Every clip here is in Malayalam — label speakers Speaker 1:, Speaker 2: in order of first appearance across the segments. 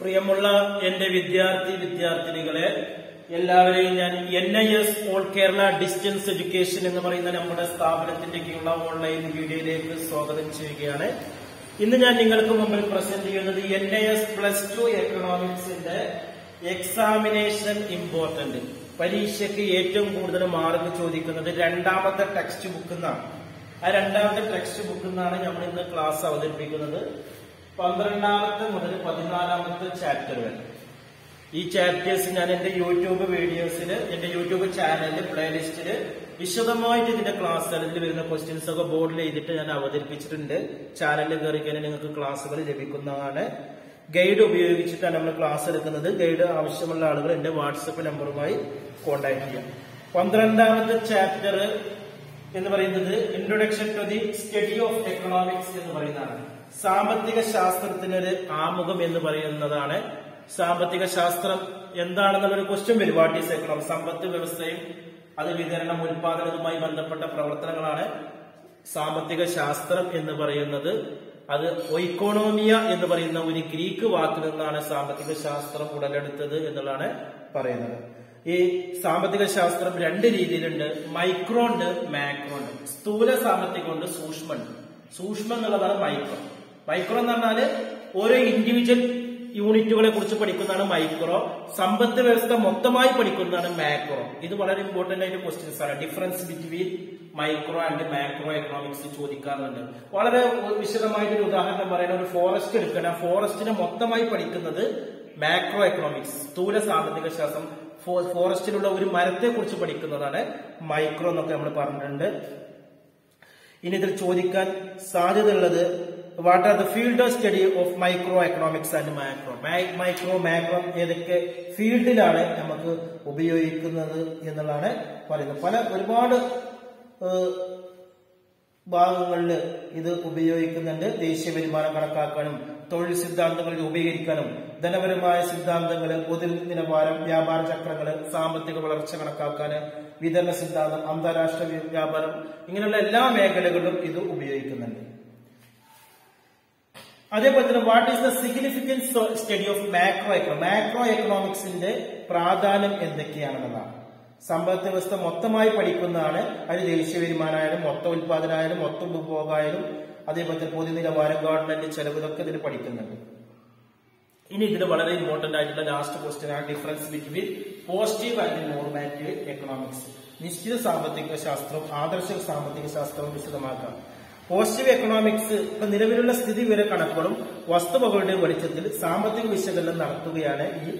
Speaker 1: പ്രിയമുള്ള എന്റെ വിദ്യാർത്ഥി വിദ്യാർത്ഥിനികളെ എല്ലാവരെയും ഞാൻ N I S all Kerala distance education എന്ന് പറയുന്ന നമ്മുടെ സ്ഥാപനത്തിന്റെ കീഴിലുള്ള ഓൺലൈൻ വീഡിയോയിലേക്ക് സ്വാഗതം ചെയ്യുകയാണ്. ഇന്ന് ഞാൻ നിങ്ങൾക്ക് മുമ്പിൽ പ്രസന്റ് ചെയ്യുന്നത് N I S plus two എക്കണോമിക്സിന്റെ examination important പരീക്ഷയ്ക്ക് ഏറ്റവും കൂടുതൽ മാർക്ക് ചോദിക്കുന്നത് രണ്ടാമത്തെ ടെക്സ്റ്റ് ബുക്കിൽ നിന്നാണ് ആ രണ്ടാമത്തെ ടെക്സ്റ്റ് ബുക്കിൽ നിന്നാണ് നമ്മൾ ഇന്ന് ക്ലാസ് അവതരിപ്പിക്കുന്നത്. പന്ത്രണ്ടാമത്തെ മുതൽ പതിനാലാമത്തെ ചാപ്റ്റർ വരെ. ഈ ചാപ്റ്റേഴ്സ് ഞാൻ എന്റെ യൂട്യൂബ് വീഡിയോസിൽ എന്റെ യൂട്യൂബ് ചാനലിൽ പ്ലേലിസ്റ്റിൽ വിശദമായിട്ട് ഇതിന്റെ ക്ലാസ് അതിൽ വരുന്ന ക്വസ്റ്റ്യൻസ് ഒക്കെ ബോർഡിൽ എഴുതിയിട്ട് ഞാൻ അവതരിപ്പിച്ചിട്ടുണ്ട്. ചാനലിൽ കയറി കഴിഞ്ഞാൽ നിങ്ങൾക്ക് ക്ലാസ്സുകൾ ലഭിക്കുന്നതാണ്. ഗൈഡ് ഉപയോഗിച്ചിട്ടാണ് നമ്മൾ ക്ലാസ് എടുക്കുന്നത്. ഗൈഡ് ആവശ്യമുള്ള ആളുകൾ എന്റെ വാട്സപ്പ് നമ്പറുമായി കോൺടാക്ട് ചെയ്യാം. പന്ത്രണ്ടാമത്തെ ചാപ്റ്റർ എന്ന് പറയുന്നത് introduction to the study of economics എന്ന് പറയുന്നതാണ്. സാമ്പത്തിക ശാസ്ത്രത്തിനൊരു ആമുഖം എന്ന് പറയുന്നതാണ്. സാമ്പത്തിക ശാസ്ത്രം എന്താണെന്നുള്ളൊരു ക്വസ്റ്റ്യൻ വരും. വാട്ട് ഈസ് എക്കണോമിക് സമ്പത്ത് വ്യവസ്ഥയും അത് വിതരണം ഉൽപാദനവുമായി ബന്ധപ്പെട്ട പ്രവർത്തനങ്ങളാണ്. സാമ്പത്തിക ശാസ്ത്രം എന്ന് പറയുന്നത് അത് ഒയിക്കോണോമിയ എന്ന് പറയുന്ന ഒരു ഗ്രീക്ക് വാക്കിൽ നിന്നാണ് സാമ്പത്തിക ശാസ്ത്രം ഉടലെടുത്തത് എന്നുള്ളതാണ് പറയുന്നത്. ഈ സാമ്പത്തിക ശാസ്ത്രം രണ്ട് രീതിയിലുണ്ട്. മൈക്രോ ഉണ്ട് മാക്രോ ഉണ്ട്. സ്ഥൂല സാമ്പത്തികമുണ്ട് സൂക്ഷ്മമുണ്ട് സൂക്ഷ്മം എന്നുള്ളതാണ് മൈക്രോ മൈക്രോ എന്ന് പറഞ്ഞാൽ ഓരോ ഇൻഡിവിജ്വൽ യൂണിറ്റുകളെ കുറിച്ച് പഠിക്കുന്നതാണ് മൈക്രോ സമ്പത്ത് വ്യവസ്ഥ മൊത്തമായി പഠിക്കുന്നതാണ് മാക്രോ ഇത് വളരെ ഇമ്പോർട്ടന്റ് ആയിട്ട് ക്വസ്റ്റ്യൻസ് ആണ്. Difference between micro and macro economics ചോദിക്കാറുണ്ട് വളരെ വിശദമായിട്ട് ഒരു ഉദാഹരണം പറയുന്ന ഒരു ഫോറസ്റ്റ് എടുക്കണം ഫോറസ്റ്റിനെ മൊത്തമായി പഠിക്കുന്നത് മാക്രോ എക്കണോമിക്സ് സ്ഥൂല സാമ്പത്തിക ശാസ്ത്രം. ഫോറസ്റ്റിലുള്ള ഒരു മരത്തെ കുറിച്ച് പഠിക്കുന്നതാണ് മൈക്രോ എന്നൊക്കെ നമ്മൾ പറഞ്ഞിട്ടുണ്ട്. ഇനി ഇതിൽ ചോദിക്കാൻ സാധ്യതയുള്ളത് what are the field of study of micro economics and macro micro macro ഏതൊക്കെ ഫീൽഡിലാണ് നമുക്ക് ഉപയോഗിക്കുന്നത് എന്നുള്ളതാണ് പറയുന്നത്. പല ഒരുപാട് ഭാഗങ്ങളിൽ ഇത് ഉപയോഗിക്കുന്നുണ്ട്. ദേശീയ വരുമാനം കണക്കാക്കാനും തൊഴിൽ സിദ്ധാന്തങ്ങൾ രൂപീകരിക്കാനും ധനപരമായ സിദ്ധാന്തങ്ങൾ പൊതു നിലവാരം വ്യാപാര ചക്രങ്ങൾ സാമ്പത്തിക വളർച്ച കണക്കാക്കാൻ വിതരണ സിദ്ധാന്തം അന്താരാഷ്ട്ര വ്യാപാരം ഇങ്ങനെയുള്ള എല്ലാ മേഖലകളിലും ഇത് ഉപയോഗിക്കുന്നുണ്ട്. അതേപോലെ തന്നെ what is the significance study of macro econo macro എക്കണോമിക്സിന്റെ പ്രാധാന്യം എന്തൊക്കെയാണെന്നതാണ്. സമ്പദ് വ്യവസ്ഥ മൊത്തമായി പഠിക്കുന്നതാണ്. അത് ദേശീയ വരുമാനമായാലും മൊത്തം ഉൽപാദനമായാലും മൊത്തം ഉപഭോഗമായാലും അതേപോലെ തന്നെ പൊതുനിലവാരം ഗവൺമെന്റ് ചെലവ് ഇതൊക്കെ ഇതിൽ പഠിക്കുന്നുണ്ട്. ഇനി ഇതിൽ വളരെ ഇമ്പോർട്ടന്റ് ആയിട്ടുള്ള ലാസ്റ്റ് ക്വസ്റ്റ്യൻ ആണ് difference between positive and normative economics നിശ്ചിത സാമ്പത്തിക ശാസ്ത്രം ആദർശ സാമ്പത്തിക ശാസ്ത്രം വിശദമാക്കാം. പോസിറ്റീവ് എക്കണോമിക്സ് ഇപ്പൊ നിലവിലുള്ള സ്ഥിതി വിവര കണക്കുകളും വസ്തുവകളുടെ വെളിച്ചത്തിൽ സാമ്പത്തിക വിശകലനം നടത്തുകയാണ് ഈ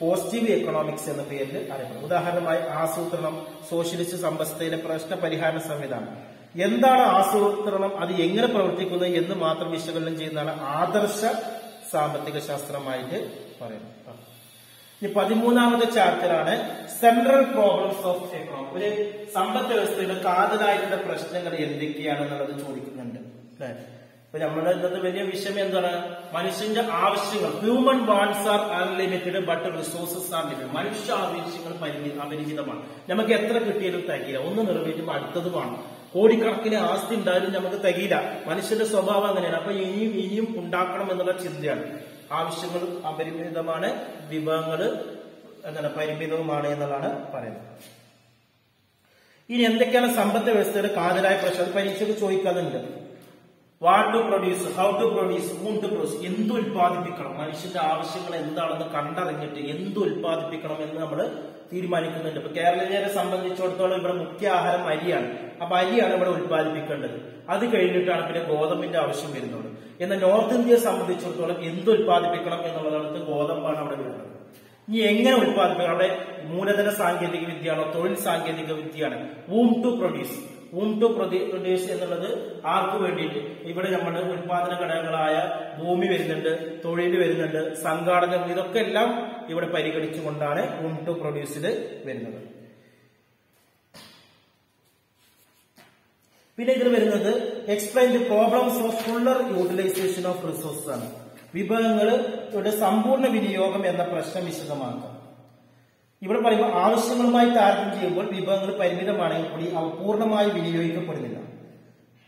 Speaker 1: പോസിറ്റീവ് എക്കണോമിക്സ് എന്ന പേരിൽ അറിയപ്പെടുന്നത്. ഉദാഹരണമായി ആസൂത്രണം സോഷ്യലിസ്റ്റ് സമ്പസ്ഥയിലെ പ്രശ്ന പരിഹാര സംവിധാനം. എന്താണ് ആസൂത്രണം? അത് എങ്ങനെ പ്രവർത്തിക്കുന്നത് എന്ന് മാത്രം വിശകലനം ചെയ്യുന്നതാണ് ആദർശ സാമ്പത്തിക ശാസ്ത്രമായിട്ട് പറയുന്നത് ഇനി പതിമൂന്നാമത്തെ ചാപ്റ്ററാണ് സെൻട്രൽ പ്രോബ്ലംസ് ഓഫ് എക്കണോമി. ഒരു സമ്പദ് വ്യവസ്ഥയുടെ കാതലായിട്ടുള്ള പ്രശ്നങ്ങൾ എന്തൊക്കെയാണെന്നുള്ളത് ചോദിക്കുന്നുണ്ട് അല്ലെ? ഇപ്പൊ നമ്മുടെ ഇന്നത്തെ വലിയ വിഷയം എന്താണ്? മനുഷ്യന്റെ ആവശ്യങ്ങൾ. Human wants are unlimited but resources are limited മനുഷ്യ ആവശ്യങ്ങൾ അപരിചിതമാണ്. നമുക്ക് എത്ര കിട്ടിയാലും തികയില്ല. ഒന്ന് നിറവേറ്റുമ്പോൾ അടുത്തതുമാണ് കോടിക്കണക്കിന് ആസ്തി ഉണ്ടായാലും നമുക്ക് തികയില്ല. മനുഷ്യന്റെ സ്വഭാവം അങ്ങനെയാണ്. അപ്പൊ ഇനിയും ഇനിയും ഉണ്ടാക്കണം എന്നുള്ള ചിന്തയാണ്. ആവശ്യങ്ങൾ അപരിമിതമാണ് വിഭവങ്ങൾ അങ്ങനെ പരിമിതവുമാണ് എന്നുള്ളതാണ് പറയുന്നത്. ഇനി എന്തൊക്കെയാണ് സമ്പദ് വ്യവസ്ഥയുടെ കാതലായ പ്രശ്നം? പരീക്ഷയ്ക്ക് ചോദിക്കാറുണ്ട്. What to produce how to produce whom to produce എന്ത് ഉൽപ്പാദിപ്പിക്കണം മനുഷ്യന്റെ ആവശ്യങ്ങൾ എന്താണെന്ന് കണ്ടറിഞ്ഞിട്ട് എന്ത് ഉൽപ്പാദിപ്പിക്കണം എന്ന് നമ്മൾ തീരുമാനിക്കുന്നുണ്ട്. ഇപ്പൊ കേരളീയരെ സംബന്ധിച്ചിടത്തോളം ഇവിടെ മുഖ്യ ആഹാരം അരിയാണ്. അപ്പൊ അരിയാണ് ഇവിടെ ഉത്പാദിപ്പിക്കേണ്ടത് അത് കഴിഞ്ഞിട്ടാണ് പിന്നെ ഗോതമ്പിന്റെ ആവശ്യം വരുന്നത്. എന്നാൽ നോർത്ത് ഇന്ത്യയെ സംബന്ധിച്ചിടത്തോളം എന്ത് ഉത്പാദിപ്പിക്കണം എന്നുള്ളതാണ് ഗോതമ്പാണ് അവിടെ വരുന്നത് ഇനി എങ്ങനെ ഉത്പാദിപ്പിക്കണം അവിടെ മൂലധന സാങ്കേതിക വിദ്യയാണോ തൊഴിൽ സാങ്കേതിക വിദ്യയാണ്. Whom to produce whom to produce എന്നുള്ളത് ആർക്ക് വേണ്ടിയിട്ട്? ഇവിടെ നമ്മൾ ഉൽപാദന ഘടകങ്ങളായ ഭൂമി വരുന്നുണ്ട് തൊഴിൽ വരുന്നുണ്ട് സംഘാടനം ഇതൊക്കെ എല്ലാം ഇവിടെ പരിഗണിച്ചുകൊണ്ടാണ് വൂം ടു പ്രൊഡ്യൂസിൽ വരുന്നത്. പിന്നെ ഇതിൽ വരുന്നത് explain the problems of fuller utilisation of resources ആണ്. വിഭവങ്ങളുടെ സമ്പൂർണ വിനിയോഗം എന്ന പ്രശ്നം വിശദമാക്കാം. ഇവിടെ പറയുമ്പോൾ ആവശ്യങ്ങളുമായി താരതമ്യം ചെയ്യുമ്പോൾ വിഭവങ്ങൾ പരിമിതമാണെങ്കിൽ കൂടി അവ പൂർണമായി വിനിയോഗിക്കപ്പെടുന്നില്ല.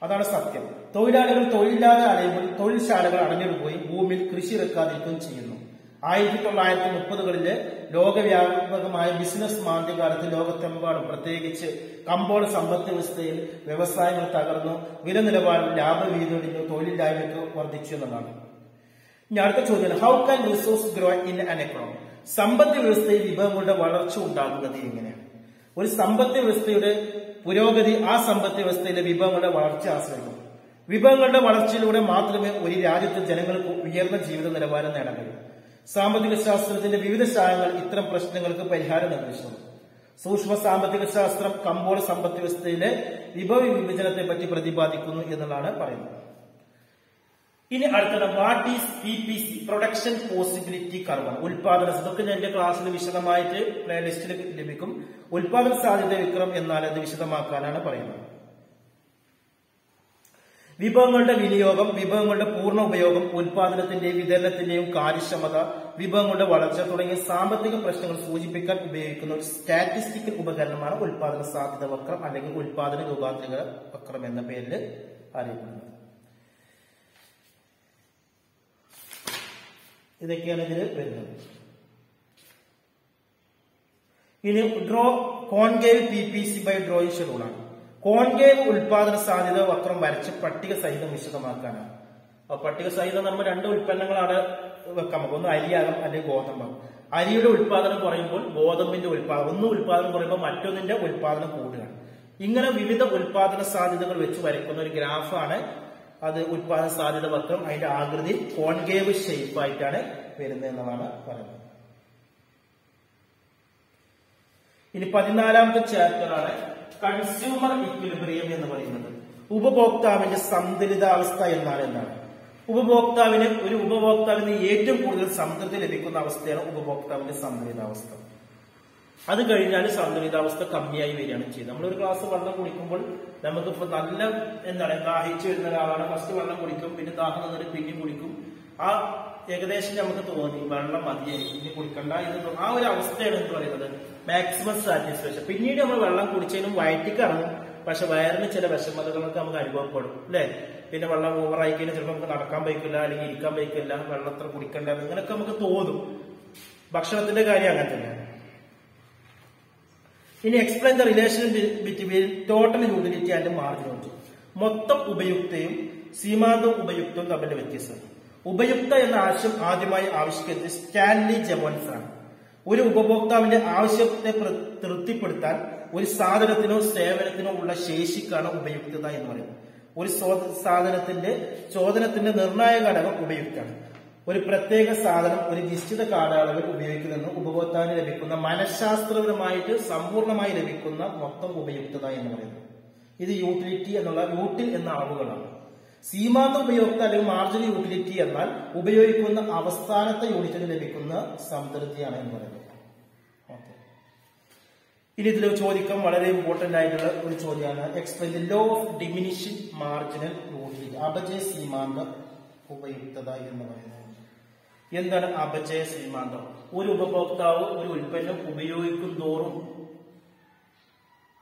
Speaker 1: അതാണ് സത്യം. തൊഴിലാളികൾ തൊഴിലില്ലാതെ അലയുമ്പോൾ തൊഴിൽശാലകൾ അടഞ്ഞുപോയി ഭൂമിയിൽ കൃഷി ഇറക്കാതിരിക്കുകയും ചെയ്യുന്നു. ആയിരത്തി തൊള്ളായിരത്തി മുപ്പതുകളിലെ ലോകവ്യാപകമായ ബിസിനസ് മാന്ദ്യകാലത്ത് ലോകത്തെമ്പാടും പ്രത്യേകിച്ച് കമ്പോള സമ്പദ് വ്യവസ്ഥയിൽ വ്യവസായങ്ങൾ തകർന്നു വില നിലവാരം ലാഭവീതിയൊടിഞ്ഞു തൊഴിലില്ലായ്മയ്ക്ക് വർദ്ധിച്ചു എന്നതാണ്. ഇനി അടുത്ത ചോദ്യം how can resource grow in an economy സമ്പദ് വ്യവസ്ഥയിൽ വിഭവങ്ങളുടെ വളർച്ച ഉണ്ടാകുന്നത് എങ്ങനെയാണ്? ഒരു സമ്പദ് വ്യവസ്ഥയുടെ പുരോഗതി ആ സമ്പദ് വ്യവസ്ഥയിലെ വിഭവങ്ങളുടെ വളർച്ച ആശ്രയിക്കും വിഭവങ്ങളുടെ വളർച്ചയിലൂടെ മാത്രമേ ഒരു രാജ്യത്തെ ജനങ്ങൾക്ക് ഉയർന്ന ജീവിത നിലവാരം നേടാൻ കഴിയൂ. സാമ്പത്തിക ശാസ്ത്രത്തിന്റെ വിവിധ ശാഖകൾ ഇത്തരം പ്രശ്നങ്ങൾക്ക് പരിഹാരം നിർദ്ദേശിക്കുന്നു സൂക്ഷ്മ സാമ്പത്തിക ശാസ്ത്രം കമ്പോള സമ്പദ് വ്യവസ്ഥയിലെ വിഭവ വിഭജനത്തെ പറ്റി പ്രതിപാദിക്കുന്നു എന്നുള്ളതാണ് പറയുന്നത്. ഇനി അടുത്തത് what is P P C production possibility curve ഉൽപാദന ഇതൊക്കെ ഞാൻ എന്റെ ക്ലാസ്സിൽ വിശദമായിട്ട് പ്ലേലിസ്റ്റിൽ ലഭിക്കും. ഉൽപാദന സാധ്യത വിക്രം എന്നാൽ അത് വിശദമാക്കാനാണ് പറയുന്നത്. വിഭവങ്ങളുടെ വിനിയോഗം വിഭവങ്ങളുടെ പൂർണ ഉപയോഗം ഉൽപാദനത്തിന്റെയും വിതരണത്തിന്റെയും കാര്യക്ഷമത വിഭവങ്ങളുടെ വളർച്ച തുടങ്ങിയ സാമ്പത്തിക പ്രശ്നങ്ങൾ സൂചിപ്പിക്കാൻ ഉപയോഗിക്കുന്ന ഒരു സ്റ്റാറ്റിസ്റ്റിക്കൽ ഉപകരണമാണ് ഉൽപാദന സാധ്യത വക്രം അല്ലെങ്കിൽ ഉൽപാദന രൂപാന്തരിക വക്രം എന്ന പേരിൽ അറിയപ്പെടുന്നത്. ഇതൊക്കെയാണ് ഇതിൽ വരുന്നത്. ഇനി draw concave P P C by drawing ഷെഡ്യൂളാണ് concave ഉൽപാദന സാധ്യത വക്രം വരച്ച് പട്ടിക സഹിതം വിശദമാക്കാനാണ്. അപ്പൊ പട്ടിക സഹിതം നമ്മൾ രണ്ട് ഉൽപ്പന്നങ്ങളാണ് വെക്കാൻ ഒന്ന് അരിയാകും അല്ലെങ്കിൽ ഗോതമ്പാകും അരിയുടെ ഉൽപാദനം കുറയുമ്പോൾ ഗോതമ്പിന്റെ ഉൽപാദനം ഒന്ന് ഉൽപാദനം കുറയുമ്പോൾ മറ്റൊന്നിന്റെ ഉൽപാദനം കൂടുകയാണ്. ഇങ്ങനെ വിവിധ ഉൽപാദന സാധ്യതകൾ വെച്ച് വരയ്ക്കുന്ന ഒരു ഗ്രാഫാണ് അത് ഉൽപാദന സാധ്യത വക്രം അതിന്റെ ആകൃതി കോൺകേവ് ഷേപ്പ് ആയിട്ടാണ് വരുന്നത് എന്നതാണ് പറയുന്നത്. ഇനി പതിനാലാമത്തെ ചാപ്റ്ററാണ് കൺസ്യൂമർ ഇക്വിലിബ്രിയം എന്ന് പറയുന്നത്. ഉപഭോക്താവിന്റെ സന്തുലിതാവസ്ഥ എന്നാണ് എന്താണ് ഉപഭോക്താവിന് ഒരു ഉപഭോക്താവിന് ഏറ്റവും കൂടുതൽ സംതൃപ്തി ലഭിക്കുന്ന അവസ്ഥയാണ് ഉപഭോക്താവിന്റെ സന്തുലിതാവസ്ഥ. അത് കഴിഞ്ഞാൽ സന്തുലിതാവസ്ഥ കമ്മിയായി വരികയാണ് ചെയ്യുന്നത്. നമ്മളൊരു ഗ്ലാസ് വെള്ളം കുടിക്കുമ്പോൾ നമുക്കിപ്പോ നല്ല എന്താണ് ദാഹിച്ചു വരുന്ന ഒരാളാണ്. ഫസ്റ്റ് വെള്ളം കുടിക്കും പിന്നെ ദാഹം നിന്നിട്ട് പിന്നെ കുടിക്കും. ആ ഏകദേശം നമുക്ക് തോന്നി വെള്ളം മതിയായി ഇനി കുടിക്കണ്ട എന്ന്. ആ ഒരു അവസ്ഥയാണ് എന്ന് പറയുന്നത് മാക്സിമം സാറ്റിസ്ഫാക്ഷൻ പിന്നീട് നമ്മൾ വെള്ളം കുടിച്ചതിനും വയറ്റിക്ക് ഇറങ്ങും. പക്ഷെ വയറിന് ചില വിഷമതകളൊക്കെ നമുക്ക് അനുഭവപ്പെടും അല്ലെ? പിന്നെ വെള്ളം ഓവറായി കഴിഞ്ഞാൽ ചിലപ്പോൾ നമുക്ക് നടക്കാൻ പറ്റില്ല അല്ലെങ്കിൽ ഇരിക്കാൻ പറ്റില്ല വെള്ളം അത്ര കുടിക്കണ്ട അങ്ങനെയൊക്കെ നമുക്ക് തോന്നും. ഭക്ഷണത്തിന്റെ കാര്യം അങ്ങനെ തന്നെയാണ്. ഇനി explain the relation between total utility and marginal utility മൊത്തം ഉപയുക്തയും സീമാന്ത ഉപയുക്തവും തമ്മിൽ വ്യത്യസ്തം ഉപയുക്ത എന്ന ആശയം ആദ്യമായി ആവിഷ്കരിച്ചത് സ്റ്റാൻലി ജെമോൻസ് ആണ്. ഒരു ഉപഭോക്താവിന്റെ ആവശ്യത്തെ തൃപ്തിപ്പെടുത്താൻ ഒരു സാധനത്തിനോ സേവനത്തിനോ ഉള്ള ശേഷിക്കാണ് ഉപയുക്തത എന്ന് പറയുന്നത്. ഒരു സാധനത്തിന്റെ ചോദനത്തിന്റെ നിർണായക ഘടകം ഉപയുക്താണ് ഒരു പ്രത്യേക സാധനം ഒരു നിശ്ചിത കാലയളവിൽ ഉപയോഗിക്കുന്നതെന്ന് ഉപഭോക്താവിന് ലഭിക്കുന്ന മനഃശാസ്ത്രപരമായിട്ട് സമ്പൂർണമായി ലഭിക്കുന്ന മൊത്തം ഉപയുക്തത എന്ന് പറയുന്നത്. ഇത് യൂട്ടിലിറ്റി എന്നുള്ള യൂട്ടിൽ എന്ന അളവുകളാണ്. സീമാന്ത ഉപയോക്ത അല്ലെങ്കിൽ മാർജിനൽ യൂട്ടിലിറ്റി എന്നാൽ ഉപയോഗിക്കുന്ന അവസാനത്തെ യൂണിറ്റിന് ലഭിക്കുന്ന സംതൃപ്തിയാണ് എന്ന് പറയുന്നത്. ഇനി ഇതിൽ ചോദിക്കാൻ വളരെ ഇമ്പോർട്ടന്റ് ആയിട്ടുള്ള ഒരു ചോദ്യമാണ്. Explain the law of diminishing marginal utility. അപജയ സീമാന്ത ഉപയുക്തത എന്ന് പറയുന്നത്. എന്താണ് അപചയ സീമാന്തം? ഒരു ഉപഭോക്താവ് ഒരു ഉൽപ്പന്നം ഉപയോഗിക്കും തോറും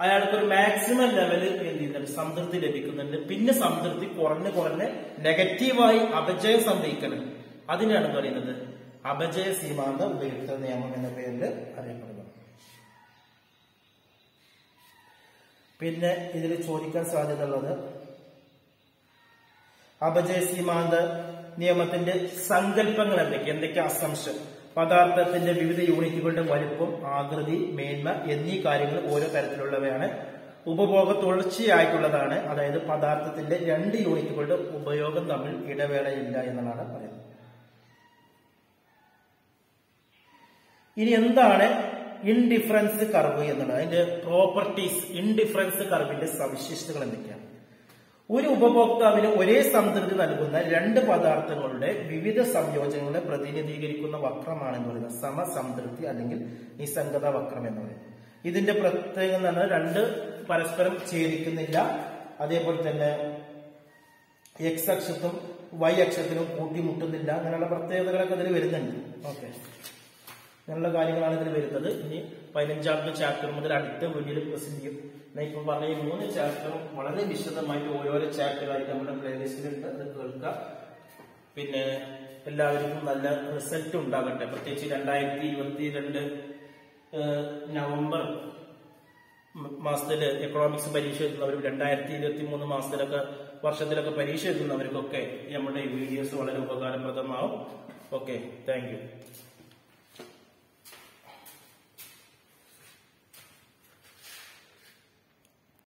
Speaker 1: അയാൾക്ക് ഒരു മാക്സിമം ലെവലിൽ എന്ത് ചെയ്യുന്നുണ്ട്? സംതൃപ്തി ലഭിക്കുന്നുണ്ട്. പിന്നെ സംതൃപ്തി കുറഞ്ഞ് കുറഞ്ഞ് നെഗറ്റീവായി അപജയം സംഭവിക്കണം അതിനാണ് പറയുന്നത് അപജയ സീമാന്ത ഉപയുക്ത നിയമം എന്ന പേരിൽ അറിയപ്പെടുന്നത് പിന്നെ ഇതിൽ ചോദിക്കാൻ സാധ്യതയുള്ളത് അപജയ സീമാന്ത നിയമത്തിന്റെ സങ്കല്പങ്ങൾ എന്തൊക്കെ? എന്തൊക്കെ അസംഷൻ പദാർത്ഥത്തിന്റെ വിവിധ യൂണിറ്റുകളുടെ വലുപ്പം ആകൃതി മേന്മ എന്നീ കാര്യങ്ങൾ ഓരോ തരത്തിലുള്ളവയാണ്. ഉപഭോഗ തുടർച്ചയായിട്ടുള്ളതാണ്. അതായത് പദാർത്ഥത്തിന്റെ രണ്ട് യൂണിറ്റുകളുടെ ഉപയോഗം തമ്മിൽ ഇടവേളയില്ല എന്നതാണ് പറയുന്നത്. ഇനി എന്താണ് ഇൻഡിഫറൻസ് കർവ് എന്നുള്ളത്? അതിന്റെ പ്രോപ്പർട്ടീസ് ഇൻഡിഫറൻസ് കർവിന്റെ സവിശേഷതകൾ എന്തൊക്കെയാണ്? ഒരു ഉപഭോക്താവിന് ഒരേ സംതൃപ്തി നൽകുന്ന രണ്ട് പദാർത്ഥങ്ങളുടെ വിവിധ സംയോജനങ്ങളെ പ്രതിനിധീകരിക്കുന്ന വക്രമാണ് എന്ന് പറയുന്നത്. സമസംതൃപ്തി അല്ലെങ്കിൽ നിസ്സംഗത വക്രം എന്ന് പറയുന്നത്. ഇതിന്റെ പ്രത്യേകത എന്ന് പറഞ്ഞാൽ രണ്ട് പരസ്പരം ഛേദിക്കുന്നില്ല. അതേപോലെ തന്നെ എക്സ് അക്ഷത്തും വൈ അക്ഷത്തിനും കൂട്ടിമുട്ടുന്നില്ല. അങ്ങനെയുള്ള പ്രത്യേകതകളൊക്കെ അതിൽ വരുന്നുണ്ട്. ഓക്കെ അങ്ങനെയുള്ള കാര്യങ്ങളാണ് ഇതിൽ വരുന്നത്. ഇനി പതിനഞ്ചാമത്തെ ചാപ്റ്റർ മുതൽ അടുത്ത വീഡിയോയിൽ ചെയ്യും. ഞാൻ ഇപ്പൊ പറഞ്ഞ ഈ മൂന്ന് ചാപ്റ്ററും വളരെ വിശദമായിട്ട് ഓരോരോ ചാപ്റ്ററായിട്ട് നമ്മുടെ പ്ലേലിസ്റ്റിലുണ്ട് അത് കേൾക്കുക പിന്നെ എല്ലാവർക്കും നല്ല റിസൾട്ട് ഉണ്ടാകട്ടെ. പ്രത്യേകിച്ച് രണ്ടായിരത്തി ഇരുപത്തിരണ്ട് നവംബർ മ- മാസത്തിൽ എക്കണോമിക്സ് പരീക്ഷ എഴുതുന്നവരും രണ്ടായിരത്തി ഇരുപത്തി മൂന്ന് മാസത്തിലൊക്കെ വർഷത്തിലൊക്കെ പരീക്ഷ എഴുതുന്നവർക്കൊക്കെ നമ്മുടെ വീഡിയോസ് വളരെ ഉപകാരപ്രദമാവും. Okay thank